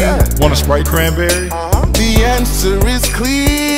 Want a Sprite cranberry? Uh-huh. The answer is clear.